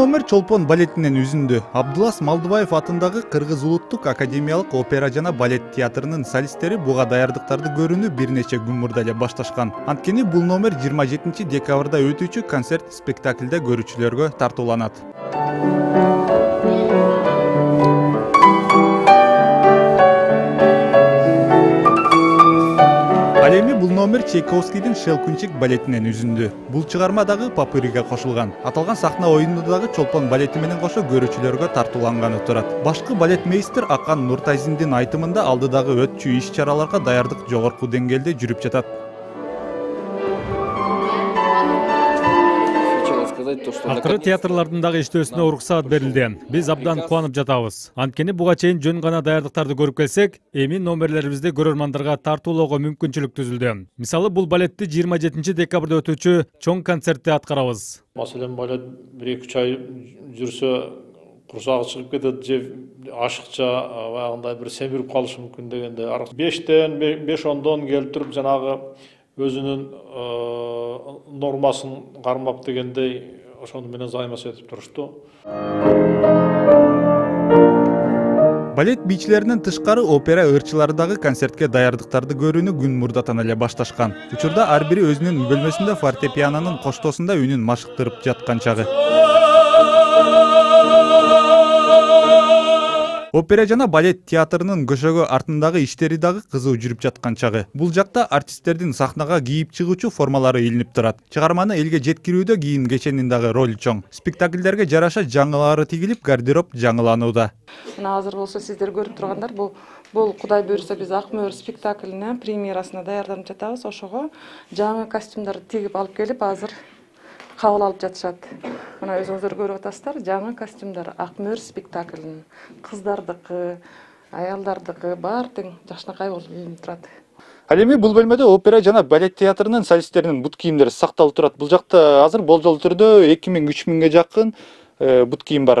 номер чолпон балетинен үзүндү абдулас малдыбаев атындагы кыргыз улуттук академиялык опера жана балет театрынын солисттери буга даярдыктарды көрүүнү бир нече күн мурда эле башташкан анткени бул номер жыйырма жетинчи декабрда өтүүчү концерт спектаклде көрүүчүлөргө тартууланат номер чайковскийдин шелкунчик балетинен үзүндү бул чыгарма дагы попуриге кошулган аталган сахна оюну дагы чолпон балети менен кошо көрүүчүлөргө тартууланганы турат башкы акан нуртазиндин айтымында алдыдагы өтчү иш чараларга даярдык жогорку деңгээлде жүрүп жатат акыры театрлардын дагы иштөөсүнө уруксаат берилди биз абдан кубанып жатабыз анткени буга чейин жөн гана даярдыктарды көрүп келсек эми номерлерибизди көрөрмандарга тартуулоого мүмкүнчүлүк түзүлдү мисалы бул балетти жыйырма жетинчи декабрда өтүүчү чоң концертте аткарабыз маселен балет бир эки үч ай жүрсө курсагы чыгып кетет же ашыкча баягындай бир семирип калышы мүмкүн дегендей бештен беш ондон келип туруп жанагы өзүнүн нормасын кармап дегендей ошону менен займас этип турушту балет бийчилеринен тышкары опера ырчылары дагы концертке даярдыктарды көрүүнү күн мурдатан эле башташкан. Учурда ар бири өзүнүн бөлмөсүндө фортепианонун коштоосунда үнүн машыктырып жаткан чагы. Опера жана балет театрынын көшөгө артындагы иштери дагы кызуу жүрүп жаткан чагы. Бул жакта артисттердин сахнага кийип чыгуучу формалары илинип турат. Чыгарманы элге жеткирүүдө кийим кеченин дагы ролу чоң. Спектакльдерге жараша жаңылары тигилип гардероб жаңыланууда. Мына азыр болсо сиздер көрүп тургандар бул бул кудай буюрса биз ак мөөр спектаклинин премьерасына даярданып жатабыз. Ошого жаңы костюмдарды тигип алып келип азыр кабыл алып жатышат. Мына өзүңүздөр көрүп атасыздар жаңы костюмдар ак мөөр спектаклинин кыздардыкы аялдардыкы баары тең жакшынакай болуп илинип турат ал эми бул бөлмөдө опера жана балет театрынын солисттеринин бут кийимдери сакталып турат. Бул жакта азыр болжол түрдө эки миң үч миңге жакын бут кийим бар.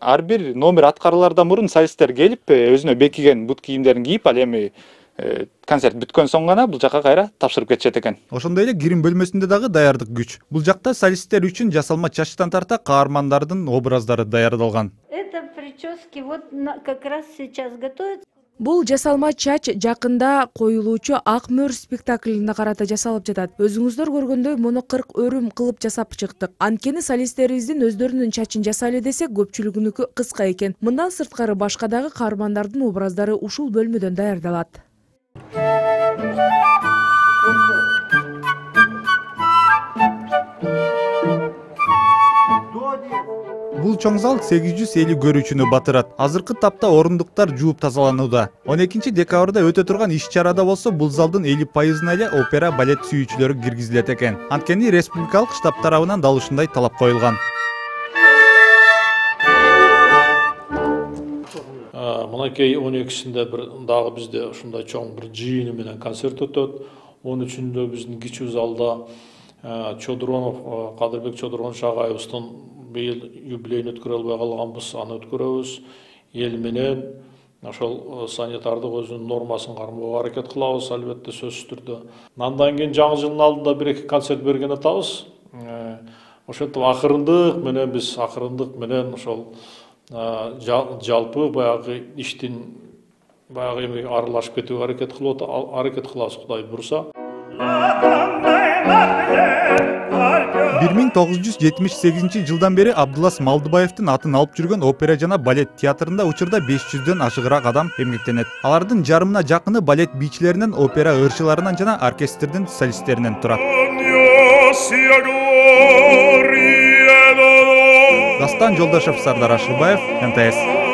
Ар бир номер аткарылаардан мурун солисттер келип өзүнө бекиген бут кийимдерин кийип ал эми Э, концерт бүткөн соң гана бул жака кайра тапшырып кетишет экен. Ошондой эле кирим бөлмөсүндө дагы даярдык күч. Бул жакта солисттер үчүн жасалма чачтан тарта каармандардын образдары даярдалган. Это прически вот как раз сейчас готовят бул жасалма чач жакында коюлуучу ак мөөр спектаклине карата жасалып жатат. Өзүңүздөр көргөндөй муну кырк өрүм кылып жасап чыктык. Анткени солисттерибиздин өздөрүнүн чачын жасайлы десек көпчүлүгүнүкү кыска экен. Мындан сырткары башка дагы каармандардын образдары ушул бөлмөдөн даярдалат бул чоң зал сегиз жүз элүү көрүүчүнү батырат. Азыркы тапта орундуктар жууп тазаланууда. Он экинчи декабрда өтө турган иш чарада болсо бул залдын элүү пайызына эле опера балет сүйүүчүлөрү киргизилет экен. Анткени республикалык штаб тарабынан дал ушундай талап коюлган. Мынакей он экисинде бир дагы бизде ушундай чоң бир жыйыны менен концерт өтөт. Он үчүндө биздин кичүү залда чодуронов кадырбек чодуронович агайыбыздын быйыл юбилейин өткөрө албай калганбыз аны өткөрөбүз эл менен ошол санитардык өзүнүн нормасын кармоого аракет кылабыз албетте сөзсүз түрдө андан кийин жаңы жылдын алдында бир эки концерт берген атабыз ошентип акырындык менен биз акырындык менен ошол жалпы баягы иштин баягы эми аралашып кетүүгө аракет кылабыз кудай буюрса бир миң тогуз жүз жетимиш сегизинчи жылдан бери абдулас малдыбаевдин атын алып жүргөн опера жана балет театрында учурда беш жүздөн ашыгыраак адам эмгектенет алардын жарымына жакыны балет бийчилеринен опера ырчыларынан жана оркестрдин солисттеринен турат дастан жолдошев сардар ашырбаев мтс